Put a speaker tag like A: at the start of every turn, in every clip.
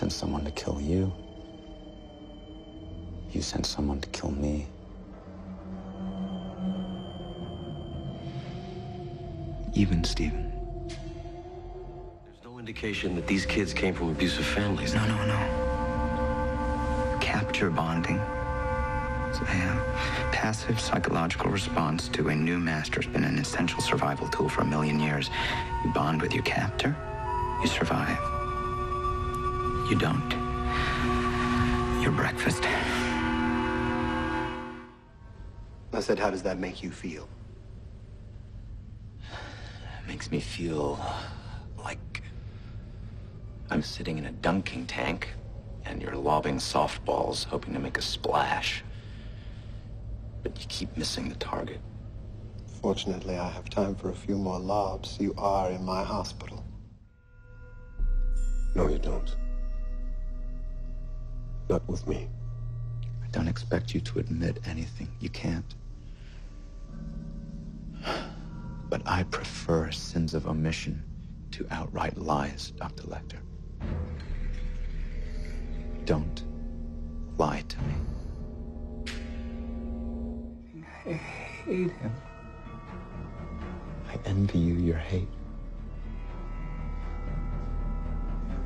A: sent someone to kill you. You sent someone to kill me. Even Stephen.
B: There's no indication that these kids came from abusive families.
A: No, no, no. Capture bonding. It's a uh, passive psychological response to a new master has been an essential survival tool for a million years. You bond with your captor, you survive. You don't. You're breakfast.
C: I said, how does that make you feel?
A: It makes me feel like I'm sitting in a dunking tank and you're lobbing softballs hoping to make a splash. But you keep missing the target.
C: Fortunately, I have time for a few more lobs. You are in my hospital.
D: No, you don't. Not with me.
A: I don't expect you to admit anything. You can't. But I prefer sins of omission to outright lies, Dr. Lecter. Don't lie to me.
C: I hate him.
A: I envy you your hate.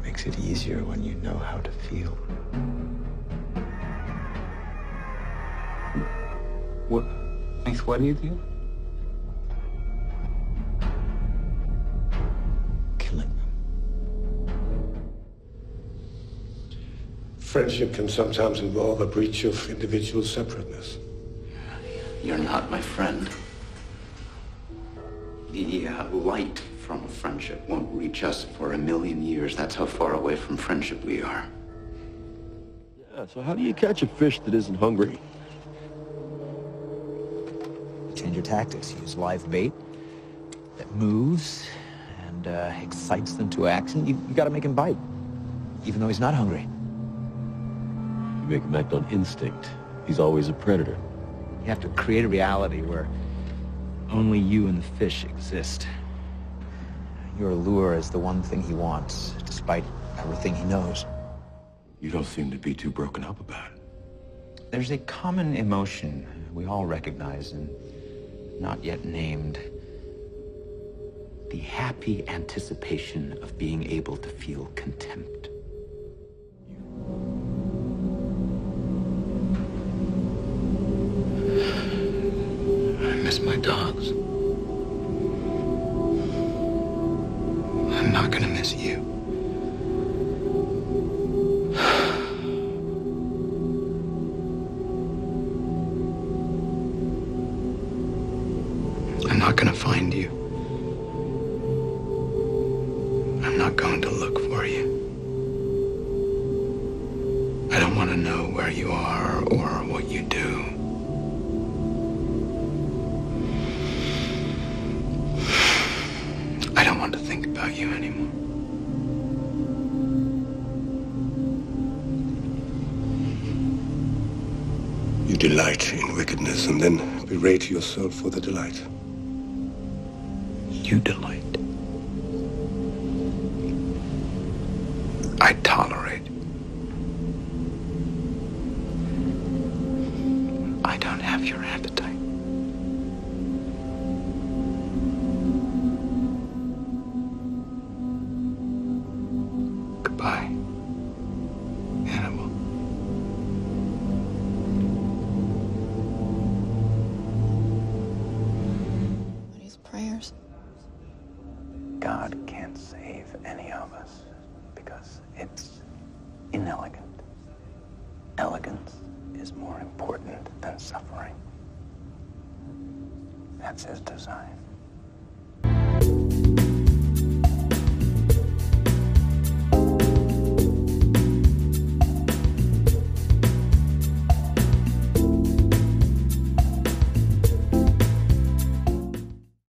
A: Makes it easier when you know how to feel.
C: What? Nice, what do you do?
A: Killing them.
D: Friendship can sometimes involve a breach of individual separateness.
A: You're not my friend. The uh, light from a friendship won't reach us for a million years. That's how far away from friendship we are.
E: Yeah, so how do you catch a fish that isn't hungry?
F: Change your tactics. Use live bait that moves and uh, excites them to action. You, you got to make him bite, even though he's not hungry.
E: You make him act on instinct. He's always a predator.
F: You have to create a reality where only you and the fish exist. Your lure is the one thing he wants, despite everything he knows.
E: You don't seem to be too broken up about it.
A: There's a common emotion we all recognize and not yet named. The happy anticipation of being able to feel contempt. I miss my dogs. Gonna miss you. I'm not gonna find you. I'm not going to look for you. I don't want to know where you are or what you do. To think about you anymore.
D: You delight in wickedness and then berate yourself for the delight.
A: You delight. I tolerate. I don't have your appetite. can't save any of us because it's inelegant. Elegance is more important than suffering. That's his design.